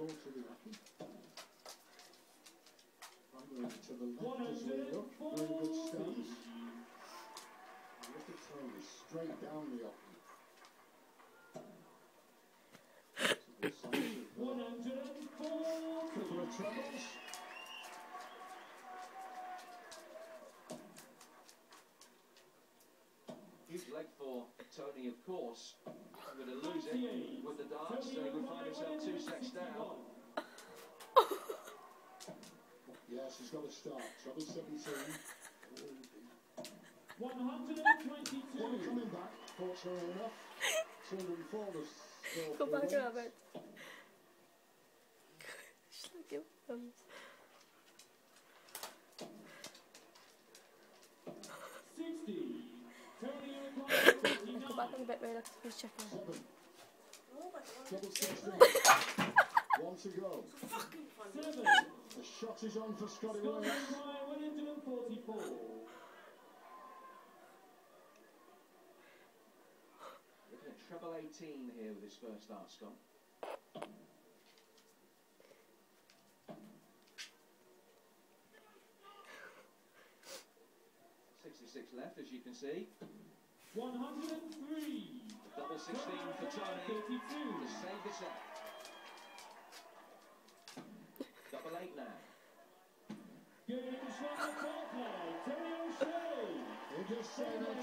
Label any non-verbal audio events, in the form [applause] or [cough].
Thought will be lucky. Runway to the left as well. Very good stance. Look at Tony, straight down the up. Couple of trebles. Huge leg for Tony, of course. I'm going to lose it with the dive find himself two sets down. [laughs] Yes, he's got to start. Treble 17. 122. One coming back, fortunately enough. 204 was still Go back full. up it. Schlag your thumbs. 60. Tony Go back on a bit, Ray. Let's check it. Seven. Treble 16. One to go. 7. The shot is on for Scotty. 144. Looking at treble 18 here with his first start, Scott. Sixty-six left, as you can see. 103. Double 16 Tony 32. to save the shot Tony O'Shea. We'll just say that